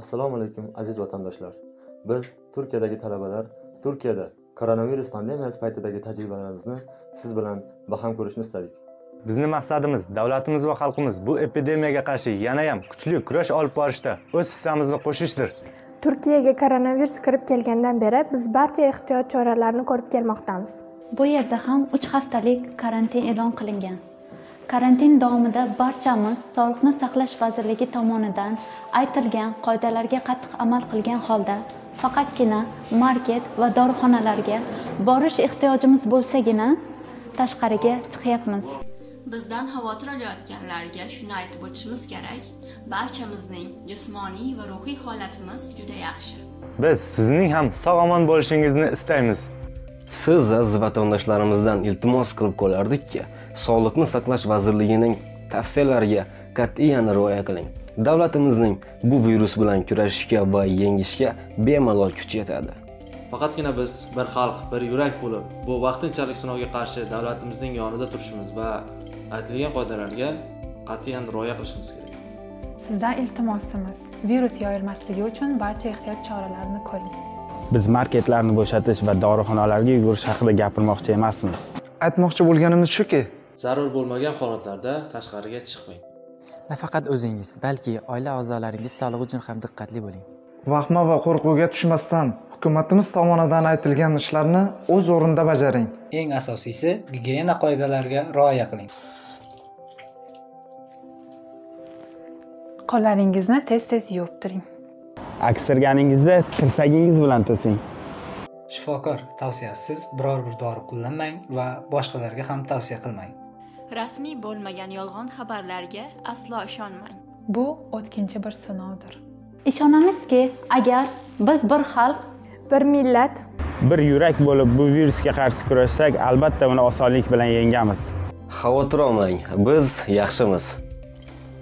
Assalomu alaykum aziz vatandoshlar. Biz Turkiyadagi talabalar Turkiyada koronavirus pandemiyasi paytidagi tajribalarimizni siz bilan baham ko'rishni istadik. Bizning maqsadimiz davlatimiz va xalqimiz bu epidemiyaga qarshi yanayam kuchli kurash olib borishda o'z hissamizni qo'shishdir. Turkiyaga koronavirus kirib kelgandan beri biz barcha ehtiyot choralarini ko'rib kelmoqdamiz. Bu yerda ham 3 haftalik karantin e'lon qilingan. Karantin davomida barchamiz Sog'liqni saqlash vazirligi tomonidan aytilgan qoidalarga qattiq amal qilgan holda faqatgina market va dorixonalarga borish ehtiyojimiz bo'lsagina tashqariga chiqyapmiz. Bizdan xavotir olayotganlarga shuni aytib o'tishimiz kerak. Barchamizning jismoniy va ruhiy holatimiz juda yaxshi. Biz sizning ham sog'-omon bo'lishingizni istaymiz. Siz aziz vatandoshlarimizdan iltimos qilib qo'yardikki, Sog'liqni saqlash vazirligining tavsiyalariga qat'iyan rioya qiling. Davlatimizning bu virus bilan kurashishga va yengishga bemalol kuchi yetadi. Faqatgina biz bir xalq, bir yurak bo'lib, bu vaqtinchalik sinovga qarshi davlatimizning yonida turishimiz va aytilgan qoidalarga qat'iyan rioya qilishimiz kerak. Sizdan iltimosimiz, virus yoyilmasligi uchun barcha ehtiyot choralarini ko'ring. Biz marketlarni bo'shatish va dorixonalarga yugurish haqida gapirmoqchi emasmiz. Aytmoqchi bo'lganimiz shuki, Zarur bo'lmagan holatlarda tashqariga chiqmang. Nafaqat o'zingiz, balki oila a'zolaringiz sog'lig'i uchun ham diqqatli bo'ling. vahma va qo'rquvga tushmasdan hukumatimiz tomonidan aytilgan ishlarni o'z o'rnida bajaring. Eng asosiysi gigiyena qoidalariga rioya qiling. Qo'llaringizni tez-tez yuvib turing. Aksirganingizda tirsagingiz bilan to'sing. Shifokor tavsiyasiz biror bir dori qo'llanmang va boshqalarga ham tavsiya qilmang. Rasmiy bo'lmagan yolg'on xabarlarga aslo ishonmang. Bu o'tkinchi bir sinovdir. Ishonamizki, agar biz bir xalq, Bir millat Bir yurak bo'lib bu virusga qarshi kurashsak, albatta uni osonlik bilan yengamiz. Xavotir olmang, biz yaxshimiz.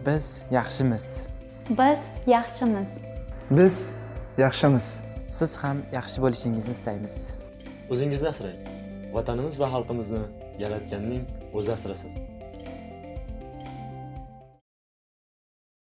Biz yaxshimiz. biz yaxshimiz. Biz yaxshimiz. Siz ham yaxshi bo'lishingizni istaymiz. O'zingizni asrang. Vatanimiz va xalqimizni Yaratganning o'zi asrasin.